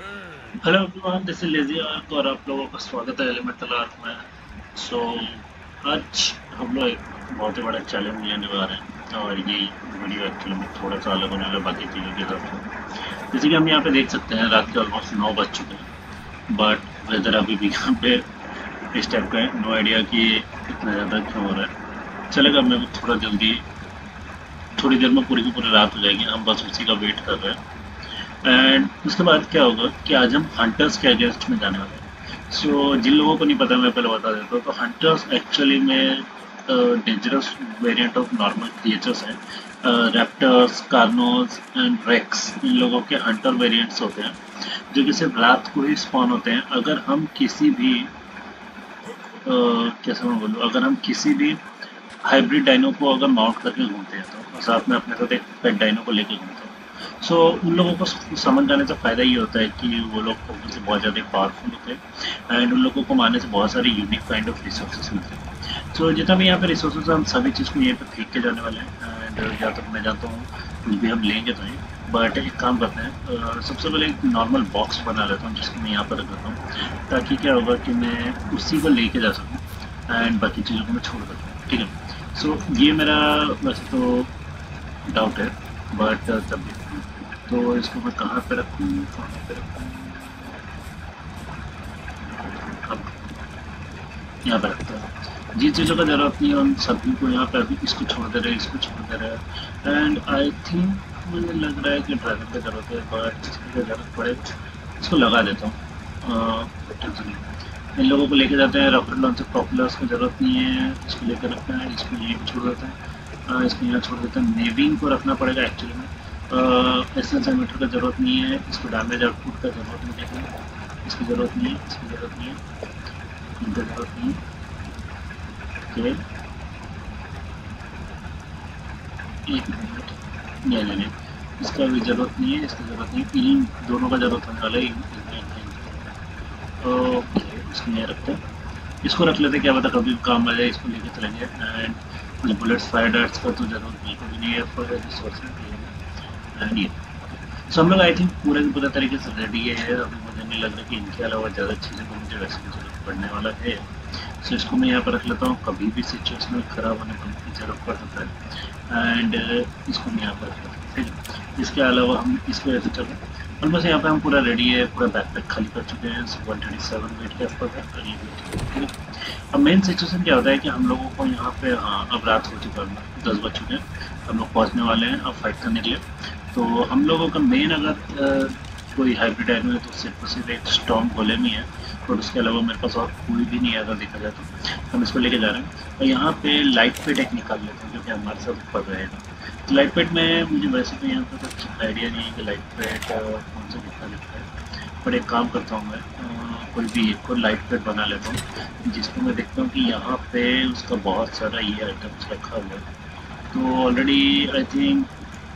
Hello everyone this is lazy ark और आप लोगों का स्वागत है एलिमेंटल आर्क में। सो so, आज हम लोग एक बहुत ही बड़ा चैलेंज लेने वाले हैं और ये वीडियो एक्चुअली में थोड़ा सा अलग होने वाला बाकी चीज़ों के हिसाब से जैसे कि हम यहाँ पे देख सकते हैं रात के ऑलमोस्ट नौ बज चुके हैं बट वेदर अभी भी यहाँ पे इस टाइप का नो आइडिया कि इतना ज़्यादा क्यों हो रहा है। चलेगा मैं थोड़ा जल्दी थोड़ी देर में पूरी की पूरी रात हो जाएगी हम बस उसी का वेट कर रहे हैं। एंड उसके बाद क्या होगा कि आज हम हंटर्स के अगेंस्ट में जाने वाले हैं। सो जिन लोगों को नहीं पता, मैं पहले बता देता हूँ। तो हंटर्स एक्चुअली में dangerous variant of normal creatures हैं। रैप्टर्स कार्नोज एंड रेक्स इन लोगों के हंटर वेरिएंट्स होते हैं, जो कि सिर्फ़ रात को ही स्पॉन होते हैं। अगर हम किसी भी कैसे मैं बोलूँ? अगर हम किसी भी हाइब्रिड डाइनो को अगर माउंट करके घूमते हैं तो साथ में अपने साथ एक पेट डाइनो को लेकर घूमते हैं। सो so, उन लोगों को समझ जाने से फ़ायदा ये होता है कि वो लोग से बहुत ज़्यादा पावरफुल होते हैं एंड उन लोगों को मारने से बहुत सारे यूनिक काइंड ऑफ़ रिसोर्सेज मिलते हैं। सो जितना भी यहाँ पे रिसोर्सेज हम सभी चीज़ को यहीं पे फेंक के जाने वाले हैं एंड जहाँ तक मैं जानता हूँ कुछ भी हम लेंगे तो नहीं। बट एक काम करते हैं सबसे पहले एक नॉर्मल बॉक्स बना लेता हूँ जिसको मैं यहाँ पर रख देता हूँ ताकि क्या होगा कि मैं उसी को लेके जा सकूँ एंड बाकी चीज़ों को मैं छोड़ देता हूँ ठीक है? सो so, ये मेरा वैसे तो डाउट है बट तब भी। तो इसको मैं कहाँ पे रखूँ? कहाँ पे रखूँ? अब यहाँ पे रखता हूँ। जिन चीज़ों का ज़रूरत नहीं है, उन सभी को यहाँ पे अभी इसको छोड़ दे रहे इसको छोड़ दे रहे एंड आई थिंक मुझे लग रहा है कि ड्रैगन की ज़रूरत है बट जिसकी ज़रूरत पड़े इसको लगा देता हूँ। इन लोगों को लेके जाते हैं रॉकेट लॉन्चर पॉपुलर्स की ज़रूरत नहीं है, इसको लेकर रखते हैं, इसको यहीं छोड़ देते हैं। इसको यहाँ छोड़ देते हैं। नेविंग को रखना पड़ेगा एक्चुअली में। एस मीटर का ज़रूरत नहीं है, इसको डैमेज आउटपुट का ज़रूरत नहीं है, इसकी ज़रूरत नहीं है, इसकी ज़रूरत नहीं है, इनका ज़रूरत नहीं है। एक मिनट नहीं नहीं नहीं. इसका भी ज़रूरत नहीं है, इसकी ज़रूरत नहीं इन दोनों का ज़रूरत होने वाला है ओके इसको नहीं रखते. इसको रख लेते, क्या पता कभी काम आ जाए, इसको लेके चलेंगे. एंड बुलेट्स फायर डार्ट्स का तो ज़रूरत बिल्कुल भी नहीं है फॉर रिसोर्सेज रेडी है। सो हम लोग आई थिंक पूरे पूरे तरीके से रेडी है, अभी मुझे नहीं लग रहा कि इनके अलावा ज़्यादा चीज़ें को मुझे वैसे भी ज़रूरत पड़ने वाला है। सो इसको मैं यहाँ पर रख लेता हूँ, कभी भी सिचुएशन ख़राब होने पर ज़रूरत पड़ सकता है। एंड इसको मैं यहाँ पर रख लेता हूँ इसके अलावा हम, इसको ऐसे चलें। ऑलमोस्ट यहाँ पे हम पूरा रेडी है, पूरा बैकपैक खाली कर चुके हैं वन थर्टी सेवन वेट के आसपास है है अब मेन सिचुएशन क्या होता है कि हम लोगों को यहाँ पे हाँ अब रात हो चुका है, दस बज चुके हैं। हम लोग पहुँचने वाले हैं, अब फाइट करने के लिए। तो हम लोगों का मेन अगर कोई हाइब्रिड एनिमल है तो सिर्फ़ सिर्फ़ एक स्टॉम गोलेम ही है। और उसके अलावा मेरे पास और कोई भी नहीं है, अगर देखा जाए तो। हम इसको लेके जा रहे हैं। और यहाँ पे लाइट पेट एक निकाल लेते हैं, जो कि हमारे साथ ऊपर रहेगा तो लाइट पेट में मुझे वैसे तो यहाँ पर कुछ आइडिया नहीं है कि लाइट पेट कौन सा कितना लगता है। पर एक काम करता हूँ मैं कोई भी एक को लाइट पेट बना लेता हूँ, जिसको मैं देखता हूँ कि यहाँ पे उसका बहुत सारा ये आइटम्स रखा हुआ है। तो ऑलरेडी आई थिंक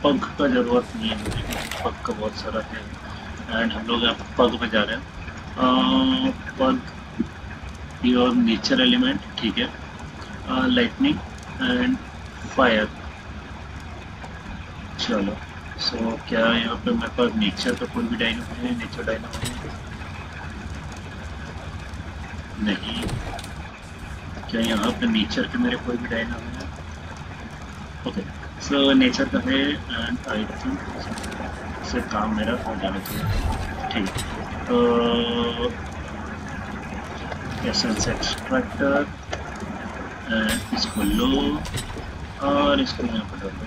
पग का ज़रूरत नहीं है मुझे पग का बहुत सारा है एंड हम लोग यहाँ पग में जा रहे हैं। पग योर नेचर एलिमेंट ठीक है। लाइटनिंग एंड फायर चलो सो so, क्या यहाँ पे मेरे पास नेचर का कोई भी डाइनो है नेचर डाइनो है? नहीं। क्या यहाँ पे नेचर के मेरे कोई भी डाइनो है? Okay okay. सो नेचर का है एंड आई थिंक से काम मेरा हो जाना चाहिए। ठीक। तो एसेंस एक्सट्रैक्टर इसको लो, और इसको यहाँ पर डालो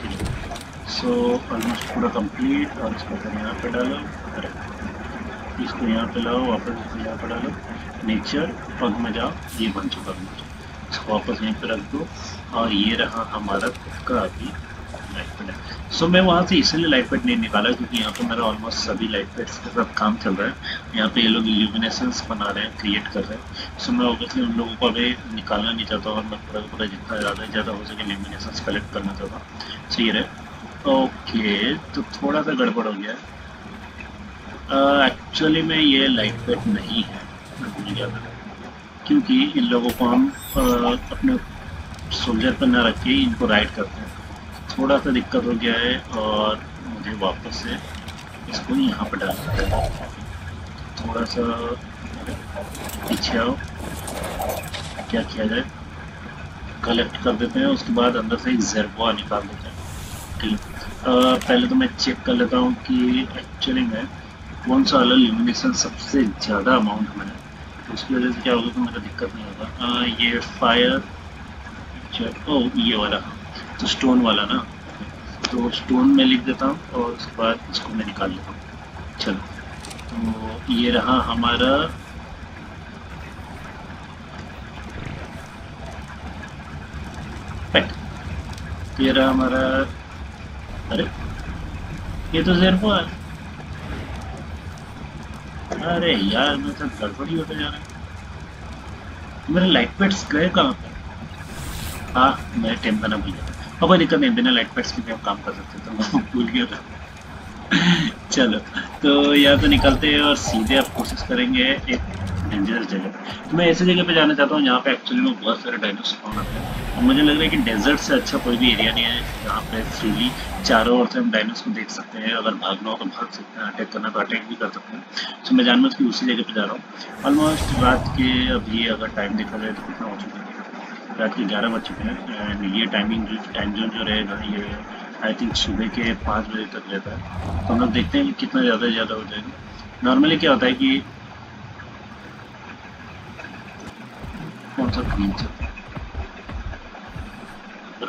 ठीक। सो ऑलमोस्ट पूरा कंप्लीट और इसको फिर यहाँ पे डालो। इसको यहाँ पे लाओ, वापस इसको यहाँ पे डालो। नेचर पग में जाओ, ये बन चुका है। इसको वापस यहीं पे रख दो और ये रहा हमारा खुद का अभी लाइट पेड सो मैं वहाँ से इसलिए लाइट पेड नहीं निकाला क्योंकि यहाँ पे मेरा ऑलमोस्ट सभी लाइट पेड्स के साथ काम चल रहा है। यहाँ पे ये लोग इल्यूमिनेशंस बना रहे हैं क्रिएट कर रहे हैं। सो मैं ऑब्वियसली उन लोगों को अभी निकालना नहीं चाहता और मैं पूरा पूरा जितना ज़्यादा ज़्यादा हो सके इल्यूमिनेशंस कलेक्ट करना चाहता हूँ। सो ये रहे। ओके तो थोड़ा सा गड़बड़ हो गया। है एक्चुअली में ये लाइट पेड नहीं है। मैं भूल गया था। क्योंकि इन लोगों को हम अपने सोल्जर पर ना रख के इनको राइड करते हैं। थोड़ा सा दिक्कत हो गया है और मुझे वापस से इसको यहाँ पर डाल देते हैं थोड़ा सा पीछे आओ। क्या किया जाए? कलेक्ट कर देते हैं, उसके बाद अंदर से एक जरबा निकाल देते हैं। ठीक पहले तो मैं चेक कर लेता हूँ कि एक्चुअली में कौन सा अलग लिमिनेशन सबसे ज़्यादा अमाउंट में है। उसकी वजह से क्या होगा तो मेरा दिक्कत नहीं होगा। आ, ये फायर ओ ये वाला। तो स्टोन वाला ना। तो स्टोन में लिख देता हूँ और उसके बाद इसको मैं निकाल लेता हूँ। चलो। तो ये रहा हमारा पेट ये रहा हमारा अरे ये तो जेरफो है अरे यार, मैं तो गड़बड़ी होते जा रहा है। मेरे लाइट पेट्स गए कहाँ पे? हाँ मैं टेम बना भूल गया अब कोई दिक्कत नहीं बिना लाइट पेट्स के भी हम काम कर सकते तो मैं भूल गया था। चलो तो यहाँ तो निकलते हैं और सीधे आप कोशिश करेंगे एक डेंजरस जगह तो मैं ऐसी जगह पे जाना चाहता हूँ जहाँ पे एक्चुअली में बहुत सारे डायनोसर होते हैं। और मुझे लग रहा है कि डेजर्ट से अच्छा कोई भी एरिया नहीं है। जहाँ पे फ्रीली चारों ओर से हम डायनोस को देख सकते हैं, अगर भागना हो तो भाग सकते हैं अटैक करना तो अटैक भी कर सकते हैं। तो मैं जानबूझ के उसी जगह पर जा रहा हूँ। ऑलमोस्ट रात के अभी अगर टाइम देखा जाए तो कितना हो चुका है। रात के ग्यारह बज चुके हैं एंड ये टाइमिंग जो टाइम जोन जो रहेगा, ये आई थिंक सुबह के पाँच बजे तक रहता है। तो हम लोग देखते हैं कितना ज़्यादा ज़्यादा हो जाएगा। नॉर्मली क्या होता है कि ग्रीन चलता है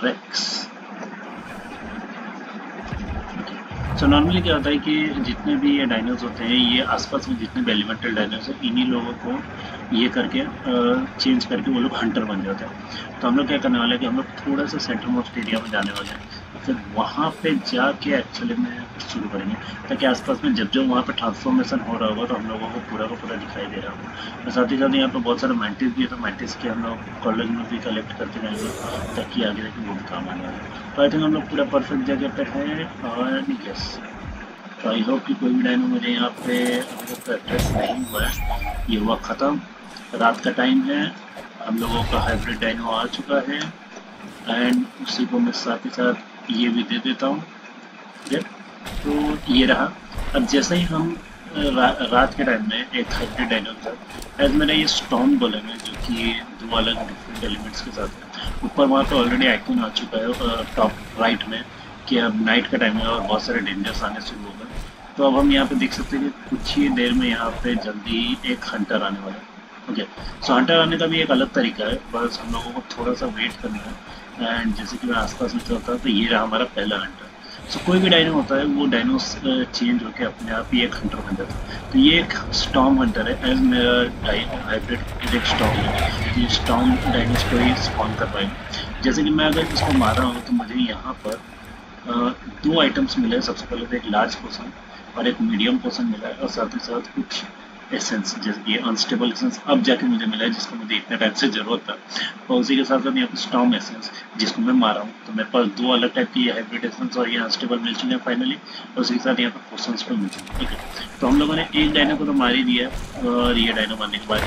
रेक्स सो नॉर्मली क्या होता है कि जितने भी ये डायनोस होते हैं, ये आसपास में जितने भी एलिमेंटल डायनोस हैं, इन्हीं लोगों को ये करके चेंज करके वो लोग हंटर बन जाते हैं। तो हम लोग क्या करने वाले हैं कि हम लोग थोड़ा सा सेंटर मोस्ट एरिया में जाने वाले हैं। फिर वहाँ पे जाके एक्चुअली में शुरू करेंगे ताकि आसपास में जब जब वहाँ पे ट्रांसफॉर्मेशन हो रहा होगा तो हम लोगों को पूरा का पूरा दिखाई दे रहा होगा। और साथ ही साथ यहाँ पे बहुत सारे मैंटिस भी है तो मैंटिस के हम लोग कॉलेज में भी कलेक्ट करते जाएँगे ताकि आगे जाके वो काम आने वाले तो आई थिंक हम लोग पूरा परफेक्ट जगह पे हैं, और यस तो आई होप कि कोई भी डायनो मुझे यहाँ पे एड्रेस नहीं हुआ है। ये हुआ ख़त्म। रात का टाइम है। हम लोगों का हाइब्रिड डायनो आ चुका है। एंड उसी को मैं साथ ही साथ ये भी दे देता हूँ। ठीक? तो ये रहा। अब जैसे ही हम रा, रात के टाइम में एक हाइब्रिड डायनो था एज मैंने ये स्टॉम बोला है जो कि दो अलग डिफरेंट एलिमेंट्स के साथ है। ऊपर वहाँ पे ऑलरेडी आइकन आ चुका है टॉप राइट में कि अब नाइट का टाइम है और बहुत सारे डेंजर्स आने शुरू हो गए। तो अब हम यहाँ पे देख सकते हैं कि कुछ ही देर में यहाँ पे जल्दी एक हंटर आने वाला है। ओके सो हंटर आने का भी एक अलग तरीका है बस हम लोगों को थोड़ा सा वेट करना है। एंड जैसे कि मैं आसपास में चलता तो ये रहा हमारा पहला हंटर सो so, कोई भी डायनो होता है वो डायनोस चेंज होकर अपने आप ही एक हंटर बन जाता है। तो ये एक स्टॉम हंटर है एज मेरा डाइनो हाइब्रिड एक स्टॉम है। ये स्टॉम डायनोस को ही स्पॉन कर पाएँगे जैसे कि मैं अगर इसको मार रहा हूँ तो मुझे यहाँ पर दो आइटम्स मिले सबसे पहले तो एक लार्ज पोर्सन और एक मीडियम पोर्सन मिला है और साथ ही साथ कुछ एसेंस जैसे कि अनस्टेबल एसेंस अब जाके मुझे मिला है जिसको मुझे इतने टाइम से ज़रूरत था। और उसी के साथ साथ यहाँ पे स्टॉम एसेंस जिसको मैं मारा हूँ। तो मेरे पास दो अलग टाइप की हाइब्रिड एसेंस और ये अनस्टेबल मिल चुके हैं फाइनली और उसी के साथ यहाँ पे पोर्सन्स पर मिल चुके ठीक है तो हम लोगों ने एक डायनो को तो मार ही दिया और ये डायनो मारने के बाद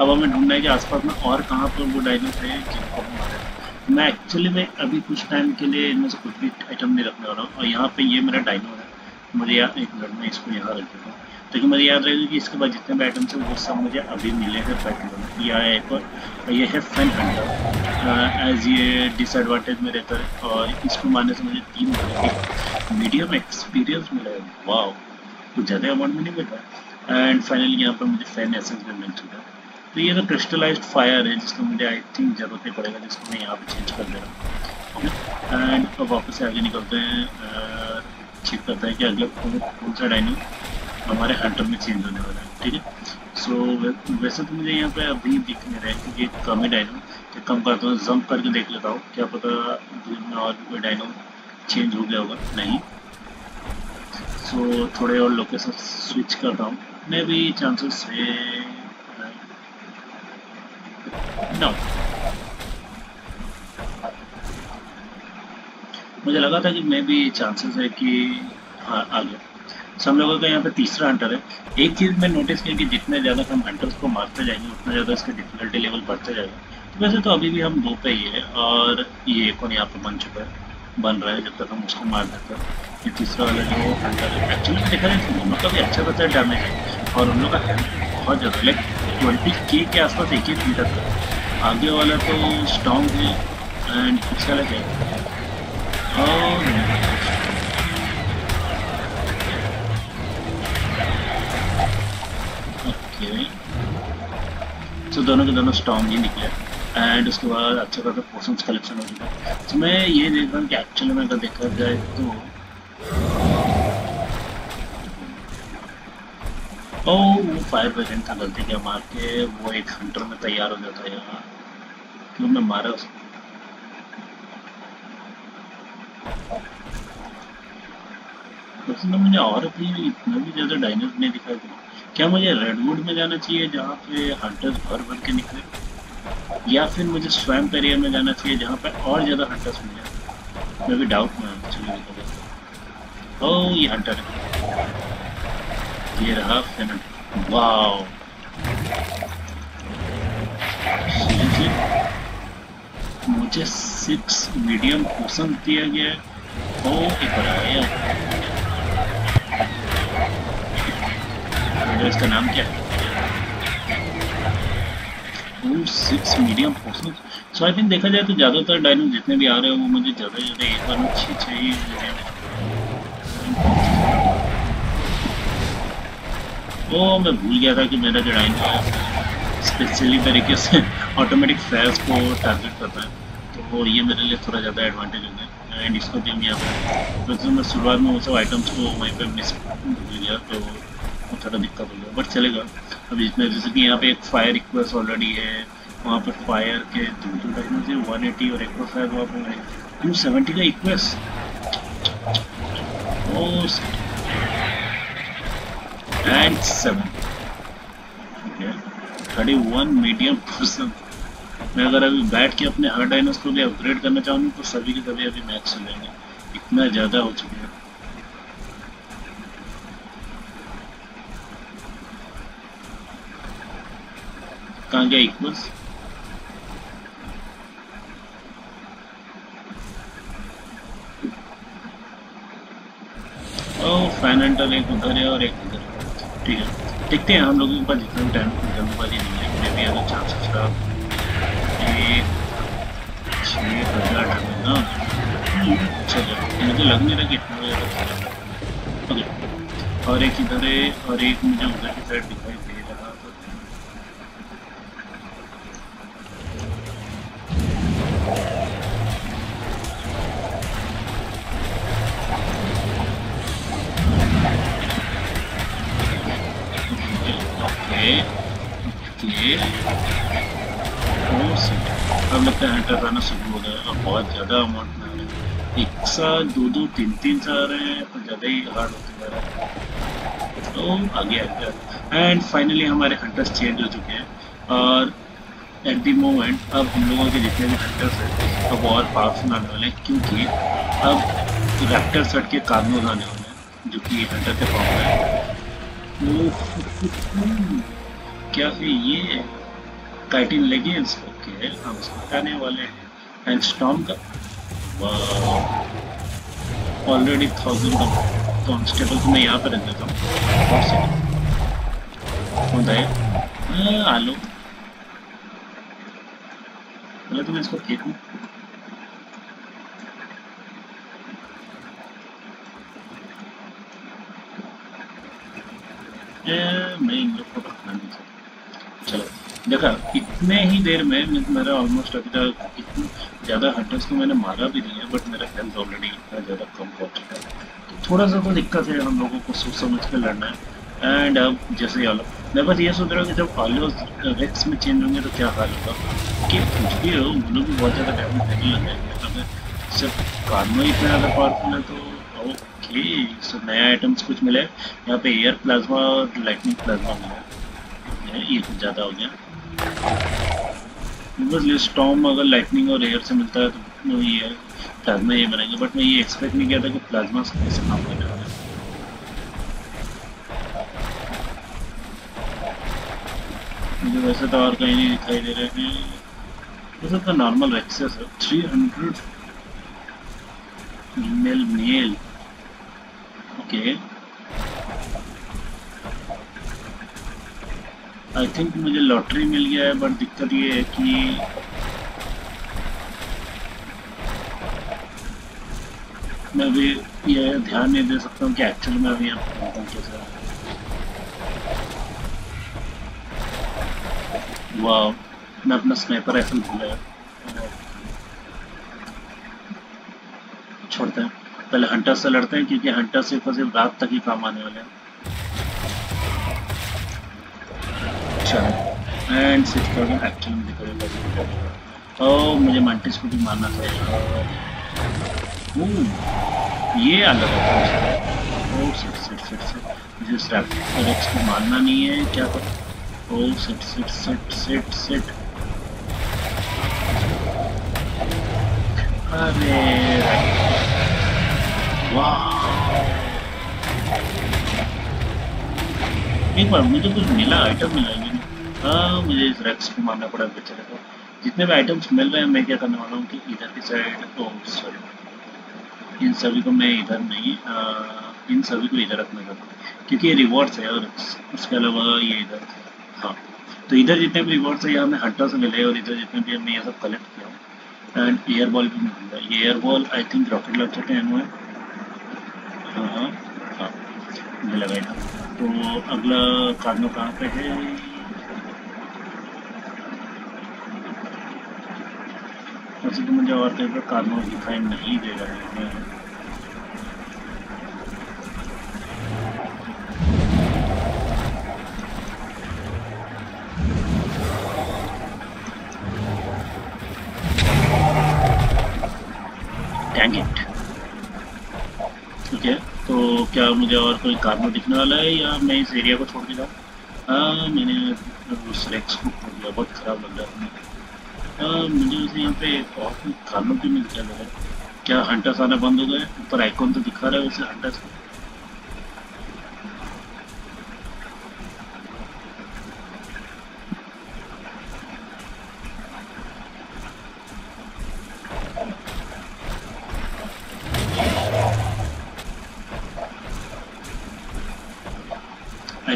अब हमें ढूंढना है कि आसपास में और कहाँ पर वो डायनो थे जिनको हम मारे। मैं एक्चुअली में अभी कुछ टाइम के लिए इनमें से कुछ भी आइटम नहीं रखने वाला हूँ। और यहाँ पे ये मेरा डायनो है। मुझे यार एक मिनट में इसको यहाँ रख देता हूँ। लेकिन मुझे याद रहेगा कि इसके बाद जितने भी आइटम्स हैं वो सब मुझे अभी मिले हैं पेट्रोल या एक और ये है फ़ैन हंटर एज ये डिसएडवांटेज में रहता है, और इसको मारने से मुझे तीन मीडियम एक्सपीरियंस मिला है। वाह कुछ ज़्यादा अमाउंट में नहीं मिल। रहा एंड फाइनली यहाँ पर मुझे फ़ैन एसेंस भी मिल चुका है। तो ये तो क्रिस्टलाइज फायर है जिसको मुझे आई थिंक ज़रूरत नहीं पड़ेगा, जिसको मैं यहाँ पर चेंज कर दे रहा हूँ। एंड वापस से आगे निकलते हैं। चेक करते हैं कि अगला कौन सा डाइनिंग हमारे हंटर में चेंज होने वाला है ठीक है? सो वैसे तो मुझे यहाँ पे अभी दिख नहीं रहा है क्योंकि कम ही डायनो तो कम करता हूँ जंप करके देख लेता हूँ क्या पता दूर में और भी कोई डायनो चेंज हो गया होगा? नहीं। सो so, थोड़े और लोकेशन स्विच करता हूँ। मैं भी चांसेस नो मुझे लगा था कि मैं भी चांसेस है कि हाँ आ गया। सब लोगों का यहाँ पे तीसरा हंटर है। एक चीज़ मैं नोटिस किया कि जितने ज़्यादा हम हंटर्स को मारते जाएँगे, उतना ज़्यादा इसका डिफिकल्टी लेवल बढ़ते जाएगा। तो वैसे तो अभी भी हम दो पे ही है और ये एक और यहाँ पे बन चुका है, बन रहा है जब तक हम उसको मार देते हैं। ये तीसरा वाला जो हंटर है एक्चुअली देखा जाए तो दोनों का भी अच्छा खासा डैमेज है और उन लोग का हेल्थ बहुत ज़्यादा लाइक ट्वेंटी के के आसपास एक ही फीट है आगे वाला तो स्ट्रॉन्ग है एंड पीछे वाला क्या है? और ओके तो दोनों के दोनों स्ट्रॉन्ग ही निकले एंड उसके बाद अच्छा खासा पोर्सन कलेक्शन हो चुका तो मैं ये देख रहा हूँ कि एक्चुअली में अगर देखा जाए तो ओ वो फायर वेजेंट था गलती क्या मार के वो एक हंटर में तैयार हो जाता है यहाँ। क्यों मैं मारा उसको उसने मुझे और भी इतना भी ज़्यादा डायनोस नहीं दिखाई दिया क्या मुझे रेडवुड में जाना चाहिए जहाँ पे हंटर्स भर भर के निकले? या फिर मुझे स्वयं एरिया में जाना चाहिए जहाँ पे और ज़्यादा हंटर्स मिले? मैं भी डाउट में एक्चुअली ओ ये हंटर है ये रहा फिनट वाओ मुझे सिक्स मीडियम पोषण दिया गया है। ओ एक आया है, इसका नाम क्या है? मीडियम थिंक देखा जाए तो ज़्यादातर डायनो जितने भी आ रहे हैं, वो मुझे ज़्यादा ज़्यादा एक बार में छः छः ही वो मैं भूल गया था कि मेरा जो डायनो है स्पेशली तरीके से ऑटोमेटिक फैस को टारगेट करता है। तो वो ये मेरे लिए थोड़ा ज़्यादा एडवांटेज हो गया। एंड इसको भी हम यहाँ पर तो मैं शुरुआत में वो सब आइटम्स को वहीं पर मिस भूल गया तो थोड़ा दिक्कत हो गया बट चलेगा। अभी इसमें जैसे कि यहाँ पे एक फायर रिक्वेस्ट ऑलरेडी है, वहाँ पर फायर के दो दो टाइम से वन एटी और एक और फायर वहाँ पर टू सेवेंटी का इक्वेस्ट and seven thirty one medium person मैं अगर अभी बैठ के अपने हर डाइनोस को भी अपग्रेड करना चाहूँ तो सभी के सभी अभी मैक्स चलेंगे इतना ज़्यादा हो चुके हैं। गया इक्वल्स एंटर एक उधर है और एक उधर ठीक है। देखते हैं हम लोगों के पास जितना टाइम जल्दबाजी नहीं है मे भी अगर चांसेस का चलो। मुझे लग नहीं रहा कि इतना ओके। और एक इधर है और एक मुझे उधर की साइड दिखाई दे अब लगता है हंटर आना शुरू हो गया बहुत ज़्यादा अमाउंट में आ रहे हैं एक साथ दो दो तीन तीन सा आ रहे हैं तो ज़्यादा ही हार्ड होते जा रहा है तो आगे आ गया एंड फाइनली हमारे हंटर्स चेंज हो चुके हैं। और एट दी मोमेंट अब हम लोगों के जितने भी हंटर्स हैं, अब और पावरफुल आने वाले हैं क्योंकि अब रैप्टर सेट के कार्नोज आने वाले हैं, जो कि हंटर के फॉर्म में है। क्या है ये? काइटिन लेगिंग्स ओके हम इसको हटाने वाले हैं एंड स्टॉम का ऑलरेडी थाउज़ेंड का तो मैं यहाँ पर रख देता हूँ है, आलू। पहले तो मैं इसको फेंकूँ मैं इन लोग को रखना नहीं चाहता चलो देखा, इतने ही देर में मेरा ऑलमोस्ट अभी तक ज़्यादा हंटर्स को मैंने मारा भी नहीं है बट मेरा हेल्थ ऑलरेडी इतना ज़्यादा कम हो चुका है। तो थोड़ा सा तो दिक्कत है, हम लोगों को सोच समझ कर लड़ना है। एंड अब जैसे आलो मैं बस ये सोच रहा हूँ कि जब आलो रेक्स में चेंज होंगे तो क्या हाल होगा? कि कुछ भी हो, उन लोग भी बहुत ज़्यादा डैमेज देने लग जाएँगे अगर जब कानों इतना ज़्यादा पावरफुल है तो ओके सो नया आइटम्स कुछ मिले। यहाँ पे एयर प्लाज्मा और लाइटनिंग प्लाज्मा मिला। ये कुछ ज़्यादा हो गया। ये स्टॉम अगर लाइटनिंग और एयर से मिलता है तो ये है प्लाज्मा ये बनाएँगे बट मैं ये एक्सपेक्ट नहीं किया था कि प्लाज्मा कैसे काम करने मुझे वैसे तो और कहीं नहीं दिखाई दे रहे हैं। वैसे तो नॉर्मल एक्सेस है। Three hundred email mail okay I think मुझे लॉटरी मिल गया है बट दिक्कत ये है कि मैं अभी ये ध्यान नहीं दे सकता हूँ कि एक्चुअली मैं अभी यहाँ कैसे वाह मैं अपना स्नाइपर राइफल भूल गया। छोड़ते हैं। पहले हंटर से लड़ते हैं, क्योंकि हंटर सिर्फ़ और सिर्फ़ रात तक ही काम आने वाले हैं। एंड सिक्स थाउज़ेंड एक्चुअली में दिखा ओ मुझे मंटिस को भी मारना चाहिए ये अलग है। मुझे को मारना नहीं है, क्या कर ओ अरे, वाह। एक बार मुझे कुछ मिला आइटम मिला हाँ मुझे इस रेक्स को मारना पड़ा बेचारे को। जितने भी आइटम्स मिल रहे हैं मैं क्या करने वाला हूँ कि इधर की साइड ओ सॉरी इन सभी को मैं इधर नहीं आ, इन सभी को इधर रखना चाहता हूँ क्योंकि ये रिवॉर्ड्स है और उसके अलावा ये इधर हाँ तो इधर जितने भी रिवॉर्ड्स है यहाँ मैं हट्टा से मिले और इधर जितने भी हमने ये सब कलेक्ट किया एंड एयर बॉल भी मिल ये air ball I think rocket launcher के एनो है। हाँ हाँ हाँ मुझे लगा था। तो अगला कार्नो कहाँ पे है? वैसे तो मुझे और कहीं पर कार्नो दिखाई नहीं दे रहे हैं। क्या मुझे और कोई कार्नो दिखने वाला है या मैं इस एरिया को छोड़ के जाऊँ हाँ? मैंने उस रेक्स को बहुत ख़राब लग रहा है हाँ। मुझे वैसे यहाँ पे और क्यों नहीं दिखा लगा। क्या हंटर्स आना बंद हो गए? ऊपर आइकॉन तो दिखा रहा है वैसे हंटर्स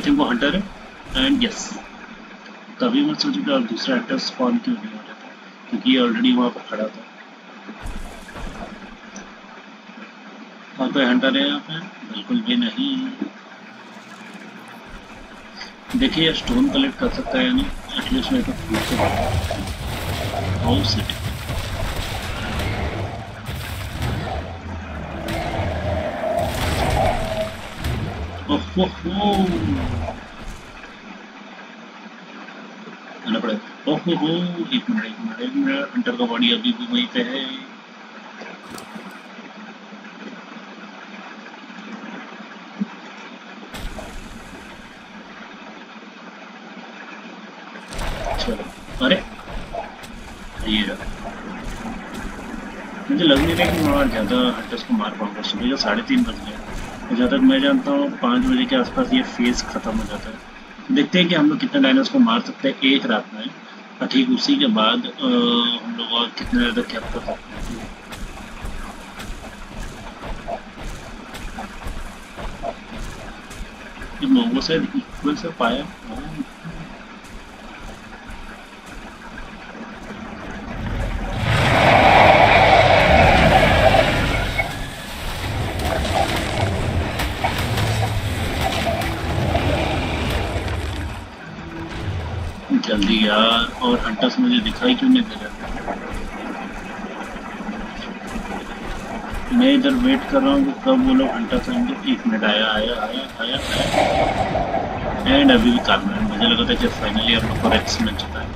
थिंक वो हंटर है। एंड यस तभी मैं सोचूँ कि दूसरा एक्टर स्पॉन क्यों नहीं हो जाता क्योंकि ये ऑलरेडी वहाँ पर खड़ा था। और कोई हंटर है यहाँ पे? बिल्कुल भी नहीं। देखिए स्टोन कलेक्ट कर सकता है या एटलीस्ट मैं तो फूल से हाउ सिटी oh, oh. ओहो हो एक मिनट एक मिनट एक मिनट हंटर का बॉडी अभी भी वहीं पे है। अरे, ये मुझे लग नहीं रहा कि मैं ज़्यादा हंटर्स को मार पाऊँगा, सुबह का साढ़े तीन बज गया जहाँ तक मैं जानता हूँ, पाँच बजे के आसपास ये फ़ेज़ ख़त्म हो जाता है। देखते हैं कि हम लोग कितने डायनोस को मार सकते हैं एक रात में। ठीक उसी के बाद हम लोग और कितने देर तक कर सकते हैं लोगों से इक्वल से पाया जल्दी यार और हंटर्स मुझे दिखाई क्यों नहीं दे रहा? मैं इधर वेट कर रहा हूँ कि कब वो लोग हंटर्स आएँगे। एक मिनट आया आया आया आया आया। एंड अभी भी काम है। मुझे लगा था कि फाइनली हम लोग को रेक्स मिल चुका है।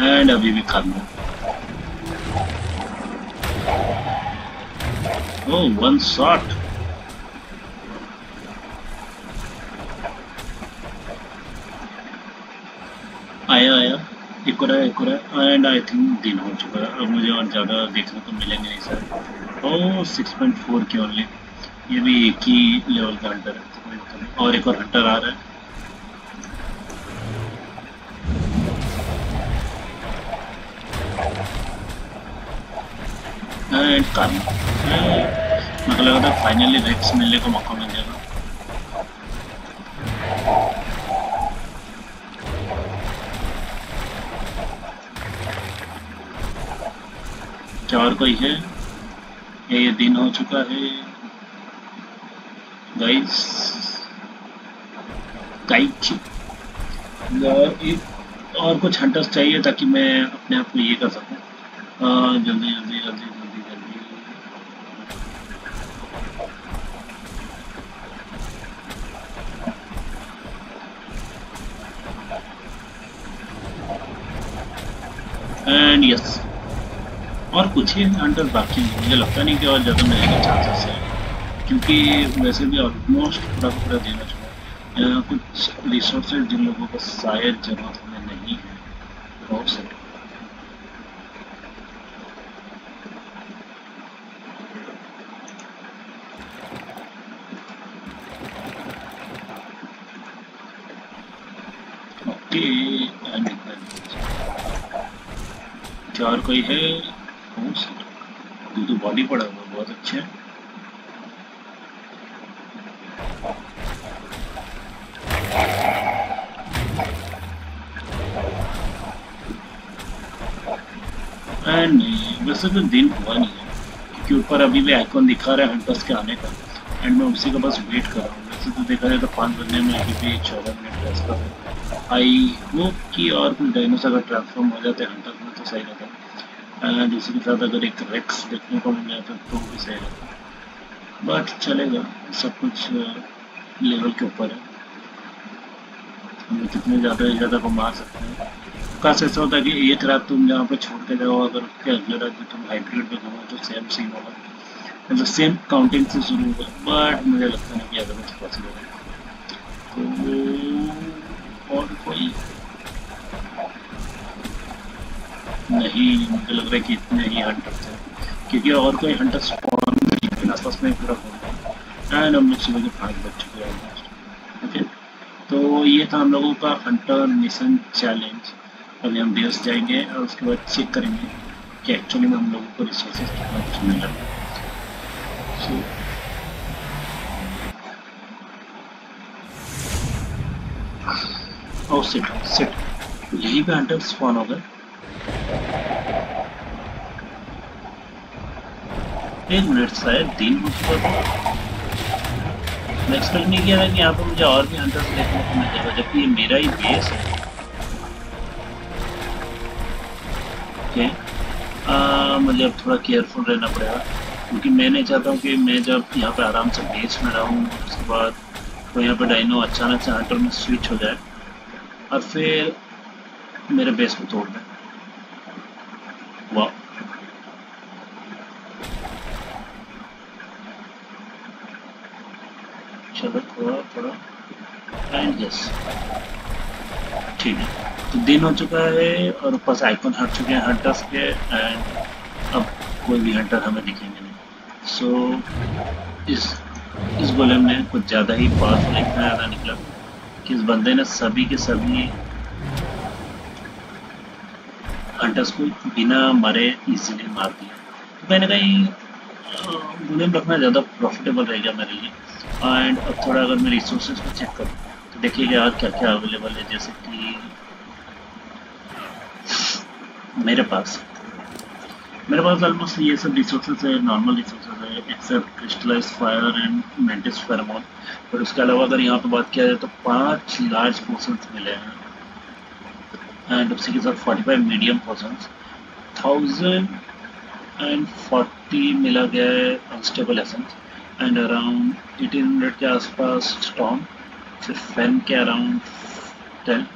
एंड अभी भी खाना Oh, one shot. आया आया। एक और एक और एंड आई थिंक दिन हो चुका है। अब मुझे और ज़्यादा देखने को मिलेंगे नहीं सर ओ सिक्स पॉइंट फोर के ओनली ये भी एक ही लेवल का अंडर है। और एक और हंटर आ रहा है। एंड कार्न मेरे को लगा था फाइनली रेक्स मिलने का मौका मिल जाएगा क्या और कोई है? ये ये दिन हो चुका है। गाइस गाइड और कुछ हंटर्स चाहिए ताकि मैं अपने आप को ये कर सकूँ। जल्दी जल्दी जल्दी जल्दी। एंड यस और कुछ ही अंडर बाकी हैं। मुझे लगता नहीं कि और ज़्यादा मिलने के चांसेस है क्योंकि वैसे भी ऑलमोस्ट पूरा पूरा देना चाहिए कुछ रिसोर्सेज जिन लोगों को शायद ज़रूरत हमें नहीं है बहुत से ओके चार कोई है? तो बॉडी पड़ा हुआ, बहुत अच्छे नहीं, वैसे तो दिन हुआ नहीं है, क्योंकि ऊपर अभी भी आइकॉन दिखा रहा है हंटर्स के आने का। एंड मैं उसी का बस वेट कर रहा हूँ। वैसे तो देखा जाए तो पाँच बजने में अभी भी चौदह मिनट रेस्ट कर हूँ। आई होप कि और कुछ डायनोसर अगर ट्रांसफॉर्म हो जाते हंटर्स में। तो सही रहता उसी के साथ अगर एक रेक्स देखने को मिल जाता तो भी सही रहता। बट चलेगा, सब कुछ लेवल के ऊपर है। हम कितने ज़्यादा से ज़्यादा को मार सकते हैं। काश ऐसा होता है कि एक रात तुम जहाँ पे छोड़ के जाओ, अगर उसके अगले रात में तुम हाइब्रिड पे घूमो तो सेम सीन होगा। मतलब सेम काउंटिंग से शुरू होगा। बट मुझे लगता नहीं कि अगर कुछ पॉसिबल है। तो और कोई नहीं, मुझे लग रहा है कि इतने ही हंटर थे क्योंकि और कोई हंटर स्पॉन नहीं आसपास में पूरा हो। एंड हम लोग सुबह के पाँच बज चुके हैं। ओके तो ये था हम लोगों का हंटर मिशन चैलेंज अभी हम बेस जाएँगे और उसके बाद चेक करेंगे कि एक्चुअली में हम लोगों को रिसोर्सेज कितना कुछ मिल रहा है। सो ओ सिट सिट यहीं पे हंटर स्पॉन हो गए। एक मिनट शायद दिन हो मैं एक्सपेक्ट नहीं किया था कि यहाँ पर मुझे और भी हंटर्स देखने को मिल जाएगा, जबकि ये मेरा ही बेस है। ओके मुझे अब थोड़ा केयरफुल रहना पड़ेगा, क्योंकि मैं नहीं चाहता हूँ कि मैं जब यहाँ पे आराम से बेस में रहूँ, उसके बाद तो यहाँ पे डाइनो अचानक से हंटर में स्विच हो जाए, और फिर मेरे बेस को तोड़ दें वाह चलो थोड़ा थोड़ा एंड यस ठीक है तो दिन हो चुका है और ऊपर से आइकन हट चुके हैं हंटर्स के एंड अब कोई भी हंटर हमें दिखेंगे नहीं। सो so, इस इस गोलेम ने कुछ ज़्यादा ही पावरफुल इतना ज़्यादा निकला कि इस बंदे ने सभी के सभी हंटर्स को बिना मरे इजीली मार दिया। तो कहीं ना कहीं गोलेम रखना ज़्यादा प्रॉफिटेबल रहेगा मेरे लिए। एंड अब थोड़ा अगर मैं रिसोर्सेज को चेक करूँ तो देखिए यार क्या क्या अवेलेबल है जैसे कि मेरे पास मेरे पास ऑलमोस्ट ये सब रिसोर्सेज है नॉर्मल रिसोर्सेज है except crystallize fire and mantis pheromone और उसके अलावा अगर यहाँ पे बात किया जाए तो पाँच लार्ज पोर्सन्स मिले हैं। एंड उसी के साथ 45 medium potions thousand and forty मिला गया है अनस्टेबल एसेंस एंड अराउंड 1800 के आसपास स्टॉम फिर फ़ैन के अराउंड टेन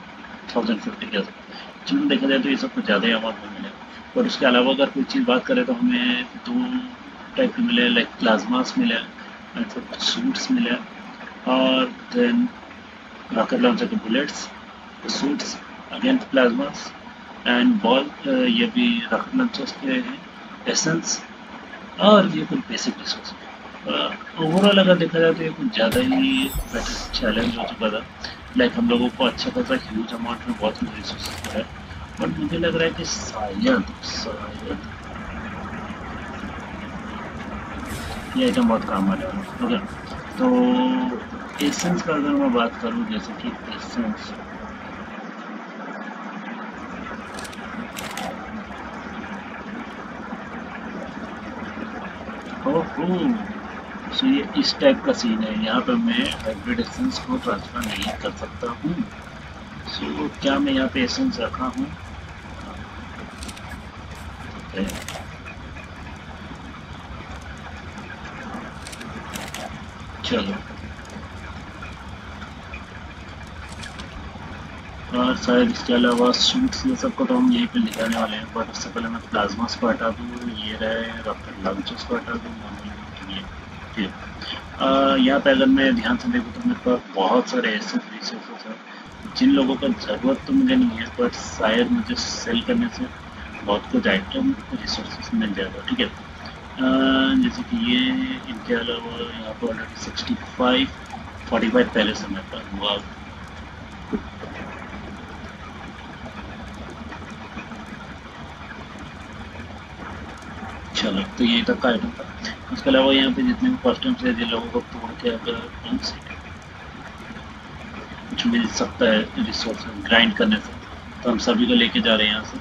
थाउज़ेंड फिफ्टी के आसपास। चलो देखा जाए तो ये सब कुछ ज़्यादा ही अमाउंट में मिले। और उसके अलावा अगर कोई चीज़ बात करें तो हमें दो टाइप के मिले लाइक प्लाज्मास मिले एंड फिर कुछ सूट्स मिले। और देन रॉकेट लॉन्चर के bullets suits again plasmas and ball ये भी रॉकेट लॉन्चर्स के हैं एसेंस और ये कुछ बेसिक रिसोर्स ओवरऑल अगर देखा जाए तो ये कुछ ज़्यादा ही बेटर चैलेंज हो चुका था। लाइक हम लोगों को अच्छा खासा ह्यूज अमाउंट में बहुत रिसोर्स है। बट मुझे लग रहा है कि शायद शायद ये आइटम बहुत काम आ जाएगा ओके तो एसेंस का अगर मैं बात करूँ, जैसे कि एसेंस ओहो। सो ये इस टाइप का सीन है। यहाँ पर मैं हाइब्रिड एसेंस को ट्रांसफ़र नहीं कर सकता हूँ। सो so, क्या मैं यहाँ पे एसेंस रखा हूँ? चलो। और शायद इसके अलावा सूट्स ये सबको तो हम यहीं पे लिखाने वाले हैं बट उससे पहले मैं प्लाज्मा को हटा दूँ ये रहे रॉकेट लॉन्चर्स को हटा दूँ यहाँ पे अगर मैं ध्यान से देखूँ तो मेरे पास बहुत सारे ऐसे रिसोर्सेज हैं जिन लोगों का ज़रूरत तो मुझे नहीं है बट शायद मुझे सेल करने से बहुत कुछ आइटम रिसोर्सेज मिल जाएगा, ठीक है? जैसे कि ये, इनके अलावा यहाँ पर already sixty five forty five पहले से मेरे पास हुआ चलो तो ये तक का आइटम था। उसके अलावा यहाँ पे जितने भी कॉस्ट्यूम्स है, जिन लोगों को तोड़ के अगर कुछ मिल सकता है रिसोर्स ग्राइंड करने से तो हम सभी को लेके जा रहे हैं यहाँ से।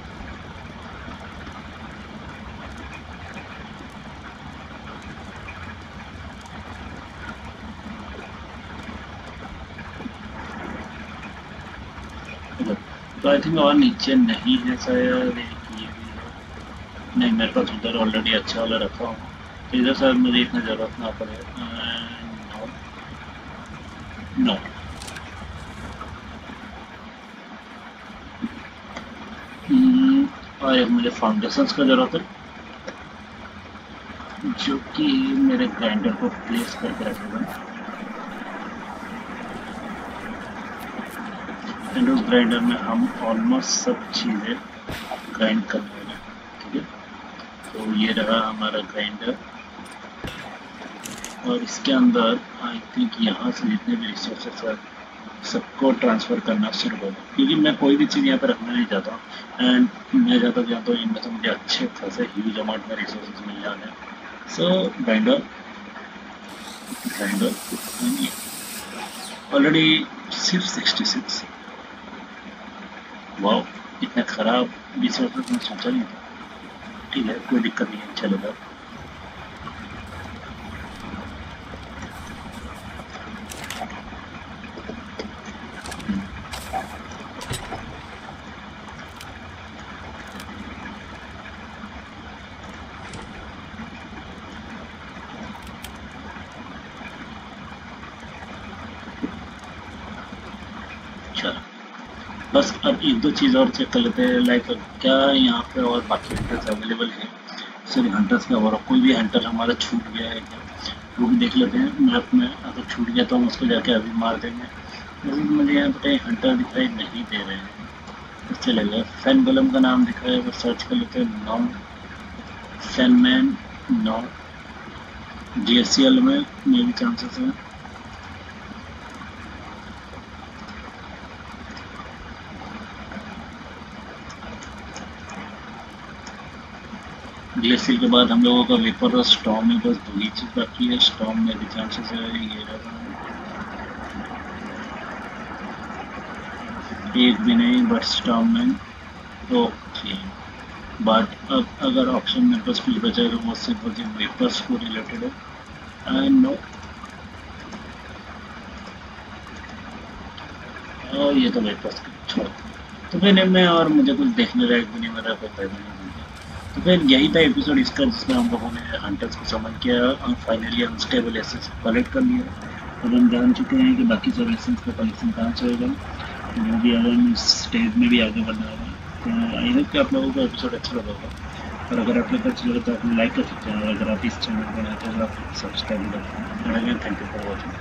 तो आई थिंक और नीचे नहीं है शायद नहीं, मेरे पास उधर ऑलरेडी अच्छा वाला रखा हूँ। इधर सर मुझे इतना ज़रूरत ना पड़े नो नो और मुझे फाउंडेशंस का ज़रूरत है। जो कि मेरे ग्राइंडर को प्लेस करके रखेगा। एंड उस ग्राइंडर में हम ऑलमोस्ट सब चीज़ें ग्राइंड कर लेंगे ठीक है? तो ये रहा हमारा ग्राइंडर और इसके अंदर आई थिंक यहाँ से जितने भी रिसोर्सेस है, सबको ट्रांसफ़र करना शुरू होगा। क्योंकि मैं कोई भी चीज़ यहाँ पर रखना नहीं चाहता। एंड मैं चाहता हूँ इनमें से मुझे अच्छे खासे ह्यूज अमाउंट में रिसोर्सेज मिल जाने सो ग्राइंडर ग्राइंडर ऑलरेडी सिर्फ़ सिक्सटी सिक्स वाह इतने ख़राब रिसोर्सेज मैं सोचा नहीं था। ठीक है, कोई दिक्कत नहीं है, चलेगा बस अब एक दो चीज़ और चेक कर लेते हैं लाइक क्या यहाँ पे और बाकी हंटर्स अवेलेबल है? सिर्फ़ हंटर्स का और कोई भी हंटर हमारा छूट गया है क्या? वो भी देख लेते हैं मैप में अगर छूट गया तो हम उसको जाके अभी मार देंगे। लेकिन मुझे यहाँ पे कहीं हंटर दिखाई नहीं दे रहे हैं। तो चलेगा फ़ैन गोलम का नाम दिखा है वो सर्च कर लेते हैं नौ फैनमैन नौ जी एस सी एल में मे भी चांसेस हैं। ग्लेसियर के बाद हम लोगों का वेपर और स्टॉम में बस दो ही चीज़ बाकी है। स्टॉम में भी चांसेस है ये एक भी नहीं बट स्टॉम में। ओके बट अब अगर ऑप्शन मेरे पास कुछ बचा तो वो सिर्फ़ मुझे वेपर्स को रिलेटेड है। एंड नो और ये तो वेपर्स छोड़। तो फिर मैं और मुझे कुछ देखने लायक भी नहीं, मेरा फ़ायदा नहीं। तो फिर यही था एपिसोड इसका जिसमें हम लोगों ने हंटर्स को समझ किया और फाइनली अनस्टेबल एसेंस कलेक्ट कर लिया और हम जान चुके हैं कि बाकी सब एसेंस का कलेक्शन कहाँ से होगा। तो वो भी अगर हम स्टेज में भी आगे बढ़ना होगा तो आई होप कि आप लोगों को एपिसोड अच्छा लगा होगा। और अगर आप लोग को अच्छा लगे तो आप लाइक कर सकते हैं, और अगर आप इस चैनल पर हैं तो आप सब्सक्राइब कर सकते हैं। Thank you for watching